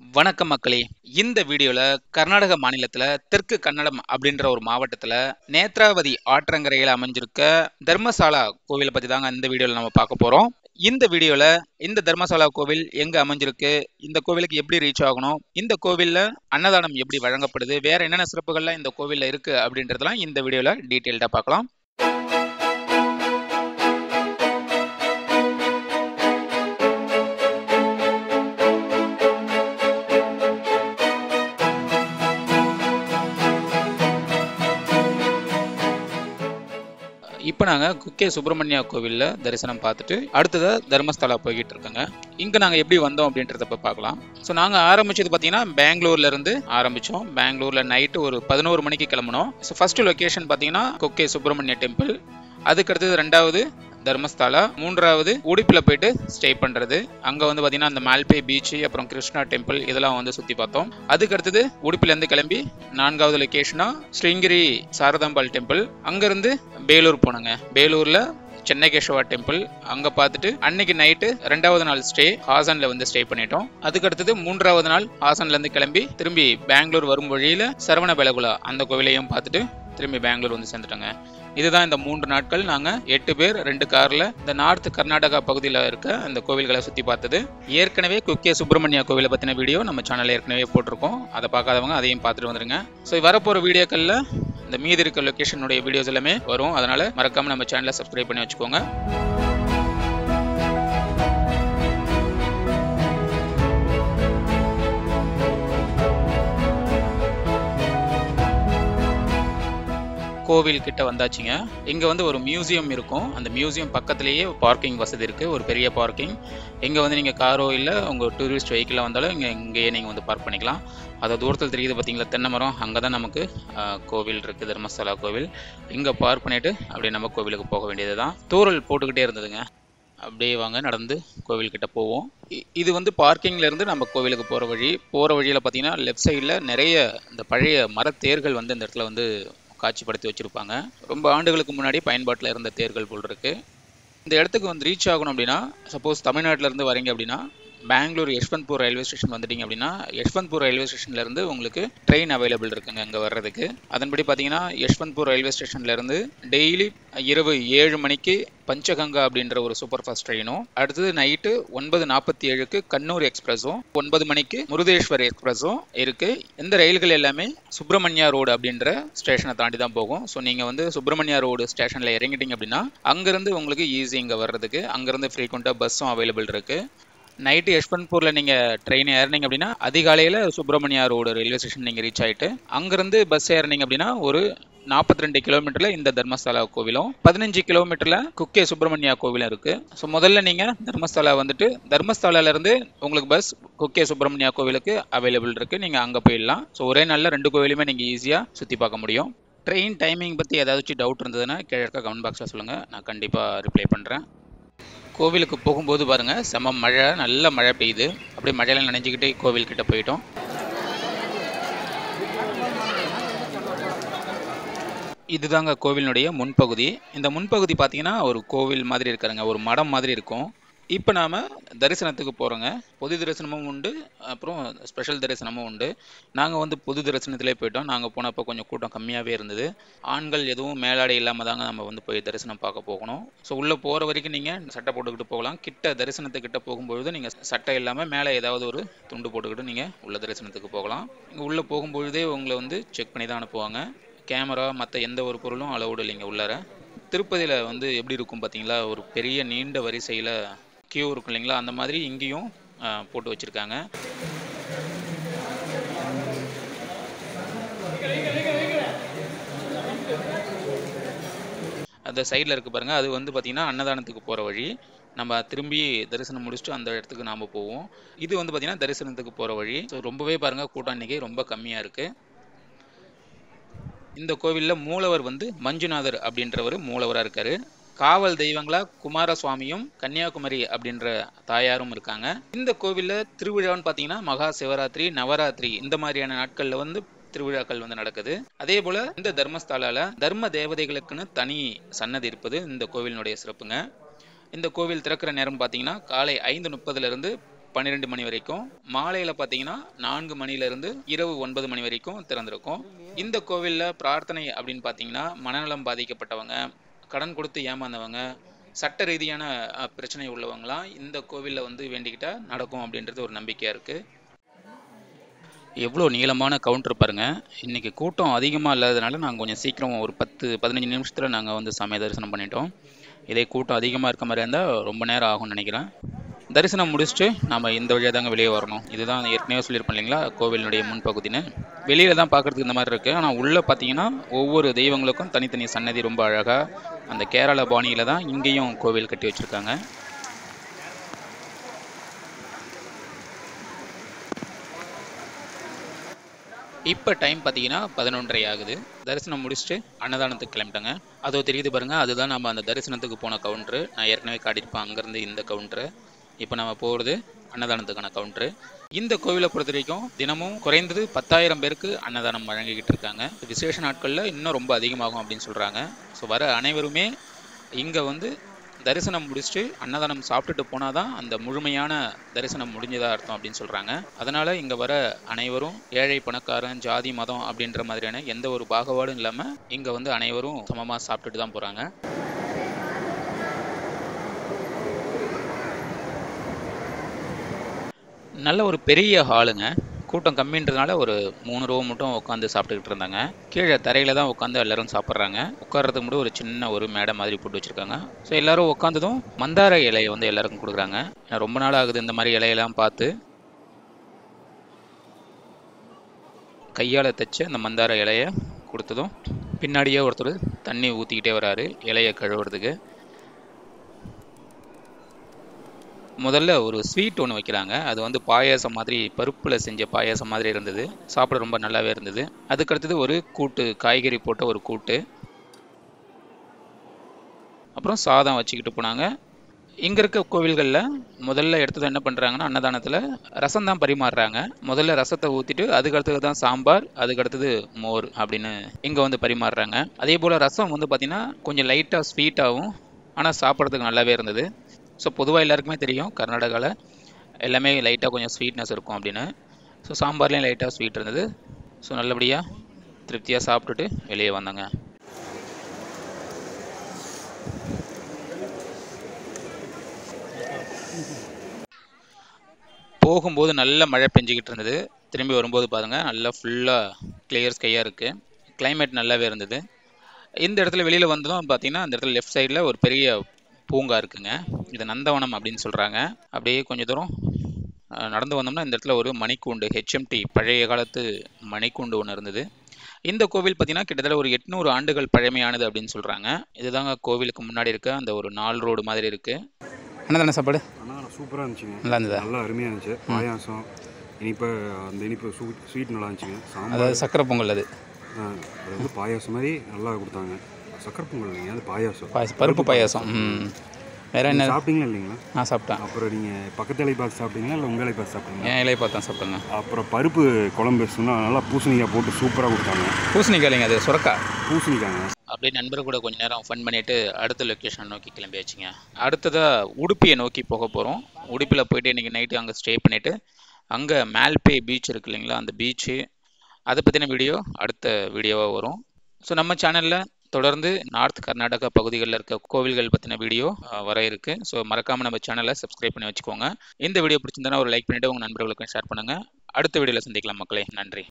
வணக்கம் மக்களே. இந்த வீடியோல கர்நாடக மாநிலத்துல தெற்கு கன்னடம் அப்படின்ற ஒரு மாவட்டத்துல நேத்ராவதி ஆற்றங்கரையில அமைஞ்சிருக்க தர்மசாலா கோவிலை பத்தி தாங்க இந்த வீடியோல நம்ம பார்க்க போறோம். இந்த வீடியோல இந்த தர்மசாலா கோவில் எங்க அமைஞ்சிருக்கு இந்த கோவிலுக்கு எப்படி ரீச் ஆகணும் இந்த கோவில்ல அன்னதானம் எப்படி வழங்கப்படுது வேற என்னென்ன சிறப்புகள்லாம் இந்த கோவில்ல இருக்கு அப்படின்றதெல்லாம் இந்த வீடியோல டீட்டெயில்டா பார்க்கலாம். இப்போ நாங்கள் குக்கே சுப்பிரமணியா கோவிலில் தரிசனம் பார்த்துட்டு அடுத்ததாக தர்மஸ்தலா போய்கிட்டு இருக்கோங்க. இங்கே நாங்கள் எப்படி வந்தோம் அப்படின்றத இப்போ பார்க்கலாம். ஸோ நாங்கள் ஆரம்பிச்சது பார்த்தீங்கன்னா பெங்களூர்ல இருந்து ஆரம்பித்தோம் பெங்களூரில் நைட்டு ஒரு பதினோரு மணிக்கு கிளம்புனோம். ஸோ ஃபர்ஸ்ட் லொக்கேஷன் பார்த்தீங்கன்னா குக்கே சுப்பிரமணிய டெம்பிள் அதுக்கு அடுத்தது ரெண்டாவது தர்மஸ்தலா. மூன்றாவது உடுப்பில் போயிட்டு ஸ்டே பண்ணுறது அங்கே வந்து பார்த்தீங்கன்னா அந்த மால்பே பீச் அப்புறம் கிருஷ்ணா டெம்பிள் இதெல்லாம் வந்து சுற்றி பார்த்தோம். அதுக்கடுத்தது உடுப்பிலேருந்து கிளம்பி நான்காவது லொக்கேஷனாக ஸ்ரீங்கிரி சாரதாம்பாள் டெம்பிள் அங்கேருந்து பேலூர் போனோங்க. பேலூரில் சென்னகேஸ்வரா டெம்பிள் அங்கே பார்த்துட்டு அன்னைக்கு நைட்டு ரெண்டாவது நாள் ஸ்டே ஹாசனில் வந்து ஸ்டே பண்ணிட்டோம். அதுக்கடுத்தது மூன்றாவது நாள் ஹாசன்லேருந்து கிளம்பி திரும்பி பெங்களூர் வரும் வழியில் சரவண பெலகுலா அந்த கோவிலையும் பார்த்துட்டு திரும்பி பெங்களூர் வந்து சேர்ந்துட்டோங்க. இதுதான் இந்த மூன்று நாட்கள். நாங்கள் எட்டு பேர் ரெண்டு காரில் இந்த நார்த் கர்நாடகா பகுதியில் இருக்க அந்த கோவில்களை சுற்றி பார்த்தது. ஏற்கனவே குக்கே சுப்பிரமணியா கோவிலை பற்றின வீடியோ நம்ம சேனலில் ஏற்கனவே போட்டிருக்கோம். அதை பார்க்காதவங்க அதையும் பார்த்துட்டு வந்துருங்க. ஸோ வரப்போகிற வீடியோக்களில் இந்த மீதி இருக்க லொக்கேஷனுடைய வீடியோஸ் எல்லாமே வரும். அதனால் மறக்காமல் நம்ம சேனலை சப்ஸ்கிரைப் பண்ணி வச்சுக்கோங்க. கோவில் கிட்ட வந்தாச்சுங்க. இங்க வந்து ஒரு மியூசியம் இருக்கும். அந்த மியூசியம் பக்கத்திலேயே பார்க்கிங் வசதி இருக்கு. ஒரு பெரிய பார்க்கிங். இங்க வந்து நீங்க காரோ இல்ல உங்க டூரிஸ்ட் வெஹிக்கிளா வந்தாலும் இங்க இங்கேயே நீங்க வந்து பார்க் பண்ணிக்கலாம். அதை தூரத்தில் தெரியுது பார்த்தீங்களா தென்னை மரம் அங்கே தான் நமக்கு கோவில் இருக்குது தர்மஸ்தலா கோவில். இங்கே பார்க் பண்ணிவிட்டு அப்படியே நம்ம கோவிலுக்கு போக வேண்டியது தான் தூரல் போட்டுக்கிட்டே இருந்ததுங்க. அப்படியே வாங்க நடந்து கோவில்கிட்ட போவோம். இ- இது வந்து பார்க்கிங்லேருந்து நம்ம கோவிலுக்கு போகிற வழி. போகிற வழியில் பார்த்தீங்கன்னா லெஃப்ட் சைடில் நிறைய இந்த பழைய மரத்தேர்கள் வந்து இந்த இடத்துல வந்து காட்சிப்படுத்தி வச்சுருப்பாங்க. ரொம்ப ஆண்டுகளுக்கு முன்னாடி பயன்பாட்டில் இருந்த தேர்கள் போல் இருக்குது இந்த இடத்துக்கு வந்து ரீச் ஆகணும் அப்படின்னா சப்போஸ் தமிழ்நாட்டிலேருந்து வரீங்க அப்படின்னா பெங்களூர் யஷ்வந்த்பூர் ரயில்வே ஸ்டேஷன் வந்துட்டீங்க அப்படின்னா யஷ்வந்த்பூர் ரயில்வே ஸ்டேஷன்லேருந்து உங்களுக்கு ட்ரெயின் அவைலபிள் இருக்குங்க அங்கே வர்றதுக்கு. அதன்படி பார்த்தீங்கன்னா யஷ்வந்த்பூர் ரயில்வே ஸ்டேஷன்லேருந்து டெய்லி இரவு ஏழு மணிக்கு பஞ்சகங்கா அப்படின்ற ஒரு சூப்பர் ஃபாஸ்ட் ட்ரெயினும் அடுத்தது நைட்டு ஒன்பது நாற்பத்தி ஏழுக்கு கண்ணூர் எக்ஸ்பிரஸும் ஒன்பது மணிக்கு முருதேஸ்வர் எக்ஸ்பிரஸும் இருக்கு. இந்த ரயில்கள் எல்லாமே சுப்பிரமணியா ரோடு அப்படின்ற ஸ்டேஷனை தாண்டி தான் போகும். ஸோ நீங்கள் வந்து சுப்பிரமணியா ரோடு ஸ்டேஷனில் இறங்கிட்டீங்க அப்படின்னா அங்கேருந்து உங்களுக்கு ஈஸி இங்கே வர்றதுக்கு அங்கேருந்து ஃப்ரீக்வெண்ட்டாக பஸ்ஸும் அவைலபிள் இருக்குது நைட்டு யஷ்வந்த்பூரில் நீங்கள் ட்ரெயின் ஏறினீங்க அப்படின்னா அதிகாலையில் சுப்பிரமணியா ரோடு ரயில்வே ஸ்டேஷன் நீங்கள் ரீச் ஆகிட்டு அங்கேருந்து பஸ் ஏறினீங்க அப்படின்னா ஒரு நாற்பத்தி ரெண்டு கிலோமீட்டரில் இந்த தர்மஸ்தலா கோவிலும் பதினஞ்சு கிலோமீட்டரில் குக்கே சுப்பிரமணியா கோவிலும் இருக்குது ஸோ முதல்ல நீங்கள் தர்மஸ்தலா வந்துட்டு தர்மஸ்தலாலேருந்து உங்களுக்கு பஸ் குக்கே சுப்பிரமணியா கோவிலுக்கு அவைலபிள் இருக்குது நீங்கள் அங்கே போயிடலாம். ஸோ ஒரே நாளில் ரெண்டு கோவிலுமே நீங்கள் ஈஸியாக சுற்றி பார்க்க முடியும். ட்ரெயின் டைமிங் பற்றி ஏதாச்சும் டவுட் இருந்ததுன்னா கிழக்க கமெண்ட் பாக்ஸில் சொல்லுங்கள் நான் கண்டிப்பாக ரிப்ளை பண்ணுறேன் கோவிலுக்கு போகும்போது பாருங்கள் செம மழை நல்ல மழை பெய்யுது. அப்படியே மழையில் நனைஞ்சுக்கிட்டே கோவில்கிட்ட போயிட்டோம். இதுதாங்க கோவிலினுடைய முன்பகுதி. இந்த முன்பகுதி பார்த்தீங்கன்னா ஒரு கோவில் மாதிரி இருக்காருங்க ஒரு மடம் மாதிரி இருக்கும். இப்போ நாம் தரிசனத்துக்கு போகிறோங்க பொது தரிசனமும் உண்டு. அப்புறம் ஸ்பெஷல் தரிசனமும் உண்டு. நாங்கள் வந்து பொது தரிசனத்திலே போயிட்டோம். நாங்கள் போனப்போ கொஞ்சம் கூட்டம் கம்மியாகவே இருந்தது. ஆண்கள் எதுவும் மேலாடை இல்லாமல் தாங்க நம்ம வந்து போய் தரிசனம் பார்க்க போகணும். ஸோ உள்ளே போகிற வரைக்கும் நீங்கள் சட்டை போட்டுக்கிட்டு போகலாம். கிட்ட தரிசனத்துக்கிட்ட போகும்பொழுது நீங்கள் சட்டை இல்லாமல் மேலே ஏதாவது ஒரு துண்டு போட்டுக்கிட்டு நீங்கள் உள்ள தரிசனத்துக்கு போகலாம். இங்கே உள்ளே போகும்பொழுதே உங்களை வந்து செக் பண்ணி தான் அனுப்புவாங்க. கேமரா மற்ற எந்த ஒரு பொருளும் அளவுடு இல்லைங்க உள்ளார. திருப்பதியில் வந்து எப்படி இருக்கும் பார்த்தீங்களா ஒரு பெரிய நீண்ட வரிசையில் கியூ இருக்கும் இல்லைங்களா? அந்த மாதிரி இங்கேயும் போட்டு வச்சுருக்காங்க. அந்த சைடில் இருக்குது பாருங்கள் அது வந்து பார்த்திங்கன்னா அன்னதானத்துக்கு போகிற வழி. நம்ம திரும்பி தரிசனம் முடிச்சுட்டு அந்த இடத்துக்கு நாம் போவோம். இது வந்து பார்த்திங்கன்னா தரிசனத்துக்கு போகிற வழி. ஸோ ரொம்பவே பாருங்கள் கூட்டம் இன்றைக்கி ரொம்ப கம்மியாக இருக்குது இந்த கோவிலில் மூலவர் வந்து மஞ்சுநாதர் அப்படின்றவர் மூலவராக இருக்கார். காவல் தெய்வங்களா குமாரசுவாமியும் கன்னியாகுமரி அப்படின்ற தாயாரும் இருக்காங்க. இந்த கோவிலில் திருவிழான்னு பார்த்தீங்கன்னா மகா சிவராத்திரி நவராத்திரி இந்த மாதிரியான நாட்களில் வந்து திருவிழாக்கள் வந்து நடக்குது. அதே போல இந்த தர்மஸ்தாலால தர்ம தேவதைகளுக்குன்னு தனி சன்னதி இருப்பது இந்த கோவிலினுடைய சிறப்புங்க. இந்த கோவில் திறக்கிற நேரம் பார்த்தீங்கன்னா காலை ஐந்து முப்பதுல இருந்து பன்னிரெண்டு மணி வரைக்கும் மாலையில் பார்த்தீங்கன்னா நான்கு மணிலேருந்து இரவு ஒன்பது மணி வரைக்கும் திறந்திருக்கும். இந்த கோவிலில் பிரார்த்தனை அப்படின்னு பார்த்தீங்கன்னா மனநலம் பாதிக்கப்பட்டவங்க கடன் கொடுத்து ஏமாந்தவங்க சட்ட ரீதியான பிரச்சனை உள்ளவங்களாம் இந்த கோவிலில் வந்து வேண்டிக்கிட்டால் நடக்கும் அப்படின்றது ஒரு நம்பிக்கையாக இருக்குது எவ்வளோ நீளமான கவுண்டர் பாருங்க. இன்றைக்கி கூட்டம் அதிகமாக இல்லாததுனால நாங்கள் கொஞ்சம் சீக்கிரம் ஒரு பத்து பதினஞ்சு நிமிஷத்தில் நாங்கள் வந்து சாமியை தரிசனம் பண்ணிட்டோம். இதே கூட்டம் அதிகமாக இருக்க மாதிரி இருந்தால் ரொம்ப நேரம் ஆகும்னு நினைக்கிறேன். தரிசனம் முடிச்சுட்டு நம்ம இந்த வழியாக தாங்க வெளியே வரணும். இதுதான் ஏற்கனவே சொல்லியிருப்போம் இல்லைங்களா? கோவிலினுடைய முன்பகுதின்னு. வெளியில தான் பார்க்கறதுக்கு இந்த மாதிரி இருக்குது ஆனால் உள்ளே பார்த்தீங்கன்னா ஒவ்வொரு தெய்வங்களுக்கும் தனித்தனி சன்னதி ரொம்ப அழகாக அந்த கேரள பாணியில் தான் இங்கேயும் கோவில் கட்டி வச்சுருக்காங்க. இப்போ டைம் பார்த்தீங்கன்னா பதினொன்றரை ஆகுது. தரிசனம் முடிச்சுட்டு அன்னதானத்துக்கு கிளம்பிட்டாங்க. அதோ தெரியுது பாருங்கள் அதுதான் நம்ம அந்த தரிசனத்துக்கு போன கவுண்டரு நான் ஏற்கனவே காட்டியிருப்பேன் அங்கேருந்து இந்த கவுண்டரு இப்போ நம்ம போகிறது அன்னதானத்துக்கான கவுண்டரு இந்த கோவிலை பொறுத்த வரைக்கும் தினமும் குறைந்தது பத்தாயிரம் பேருக்கு அன்னதானம் வழங்கிக்கிட்டு இருக்காங்க. விசேஷ நாட்களில் இன்னும் ரொம்ப அதிகமாகும் அப்படின்னு சொல்கிறாங்க ஸோ வர அனைவருமே இங்கே வந்து தரிசனம் முடிச்சுட்டு அன்னதானம் சாப்பிட்டுட்டு போனால் தான் அந்த முழுமையான தரிசனம் முடிஞ்சதா அர்த்தம் அப்படின்னு சொல்கிறாங்க அதனால் இங்கே வர அனைவரும் ஏழை பணக்காரன் ஜாதி மதம் அப்படின்ற மாதிரியான எந்த ஒரு பாகுபாடும் இல்லாமல் இங்கே வந்து அனைவரும் சமமாக சாப்பிட்டுட்டு தான் போகிறாங்க நல்ல ஒரு பெரிய ஹாலுங்க கூட்டம் கம்மின்றதுனால ஒரு மூணு ரூபா மட்டும் உட்காந்து சாப்பிட்டுக்கிட்டு இருந்தாங்க. கீழே தரையில் தான் உட்காந்து எல்லாரும் சாப்பிட்றாங்க. உட்கார்றதுக்கு மட்டும் ஒரு சின்ன ஒரு மேடை மாதிரி போட்டு வச்சுருக்காங்க. ஸோ எல்லாரும் உட்காந்ததும் மந்தார இலையை வந்து எல்லாருக்கும் கொடுக்குறாங்க. ஏன்னா ரொம்ப நாள் ஆகுது இந்த மாதிரி இலையெல்லாம் பார்த்து. கையால் தைச்சு அந்த மந்தார இலையை கொடுத்ததும் பின்னாடியே ஒருத்தர் தண்ணி ஊற்றிக்கிட்டே வராரு. இலையை கழுவுறதுக்கு. முதல்ல ஒரு ஸ்வீட் ஒன்று வைக்கிறாங்க. அது வந்து பாயாசம் மாதிரி பருப்பில் செஞ்ச பாயாசம் மாதிரி இருந்தது. சாப்பிட ரொம்ப நல்லாவே இருந்தது. அதுக்கடுத்தது ஒரு கூட்டு காய்கறி போட்ட ஒரு கூட்டு. அப்புறம் சாதம் வச்சுக்கிட்டு போனாங்க. இங்கே இருக்க கோவில்களில் முதல்ல எடுத்தது என்ன பண்ணுறாங்கன்னா அன்னதானத்தில் ரசம் தான் பரிமாறுறாங்க. முதல்ல ரசத்தை ஊற்றிட்டு அதுக்கடுத்தது தான் சாம்பார் அதுக்கடுத்தது மோர் அப்படின்னு இங்கே வந்து பரிமாறுறாங்க. அதே போல் ரசம் வந்து பார்த்திங்கன்னா கொஞ்சம் லைட்டாக ஸ்வீட்டாகவும் ஆனால் சாப்பிட்றதுக்கு நல்லாவே இருந்தது. ஸோ பொதுவாக எல்லாருக்குமே தெரியும் கர்நாடகாவில் எல்லாமே லைட்டாக கொஞ்சம் ஸ்வீட்னஸ் இருக்கும் அப்படின்னு. ஸோ சாம்பார்லேயும் லைட்டாக ஸ்வீட் இருந்தது. ஸோ நல்லபடியாக திருப்தியாக சாப்பிட்டுட்டு வெளியே வந்தாங்க. போகும்போது நல்ல மழை பெஞ்சிக்கிட்டு இருந்தது. திரும்பி வரும்போது பாருங்கள் நல்லா ஃபுல்லாக கிளியர் ஸ்கையாக இருக்குது கிளைமேட் நல்லாவே இருந்தது. இந்த இடத்துல வெளியில் வந்ததும் பார்த்தீங்கன்னா அந்த இடத்துல லெஃப்ட் சைடில் ஒரு பெரிய பூங்கா இருக்குங்க. இது நந்தவனம் அப்படின்னு சொல்கிறாங்க அப்படியே கொஞ்சம் தூரம் நடந்து வந்தோம்னா இந்த இடத்துல ஒரு மணிக்கூண்டு ஹெச்எம்டி பழைய காலத்து மணிக்கூண்டு ஒன்று இருந்தது. இந்த கோவில் பார்த்தீங்கன்னா கிட்டத்தட்ட ஒரு எட்நூறு ஆண்டுகள் பழமையானது அப்படின்னு சொல்கிறாங்க இதுதாங்க கோவிலுக்கு முன்னாடி இருக்க அந்த ஒரு நால் ரோடு மாதிரி இருக்குது அன்னதான சாப்பாடு? ஆனால் சூப்பராக இருந்துச்சுங்க. நல்லா இருந்ததா? நல்லா அருமையாக இருந்துச்சு. பாயாசம் இனிப்பு அந்த இனிப்பு ஸ்வீட் ஸ்வீட் நல்லா இருந்துச்சுங்க. அதாவது சக்கரை பொங்கல் அது. அது வந்து பாயாசம் மாதிரி நல்லா கொடுத்தாங்க. சக்கரை பொங்கல் இல்லைங்க அது பாயாசம். பருப்பு பாயாசம். வேற என்ன? சாப்பிட்டீங்களா இல்லைங்களா? நான் சாப்பிட்டேன். அப்புறம் நீங்கள் பக்கத்து இலை பார்த்து சாப்பிட்டீங்களா இல்லை உங்கள் இலை பார்த்து சாப்பிட்டீங்களா? என் இலையை பார்த்தா சாப்பிட்டேங்க. அப்புறம் பருப்பு குழம்பு சொன்னால் நல்லா பூசணிக்காய் போட்டு சூப்பராக கொடுத்தாங்க. பூசணிக்காய் இல்லைங்க அது சுரக்கா. பூசணிக்காங்க அப்படியே நண்பர் கூட கொஞ்ச நேரம் ஃபன் பண்ணிட்டு அடுத்த லொக்கேஷன் நோக்கி கிளம்பியாச்சுங்க அடுத்ததா உடுப்பியை நோக்கி போக போகிறோம் உடுப்பியில் போயிட்டு இன்னைக்கு நைட்டு அங்கே ஸ்டே பண்ணிட்டு அங்கே மேல்பே பீச் இருக்கு இல்லைங்களா அந்த பீச்சு அதை பற்றின வீடியோ அடுத்த வீடியோவாக வரும். ஸோ நம்ம சேனலில் தொடர்ந்து நார்த் கர்நாடகா பகுதிகளில் இருக்க கோவில்கள் பற்றின வீடியோ வர இருக்கு. ஸோ மறக்காமல் நம்ம சேனலை சப்ஸ்கிரைப் பண்ணி வச்சுக்கோங்க. இந்த வீடியோ பிடிச்சிருந்தனா ஒரு லைக் பண்ணிவிட்டு உங்கள் நண்பர்களுக்கும் ஷேர் பண்ணுங்கள் அடுத்த வீடியோவில் சந்திக்கலாம் மக்களே. நன்றி.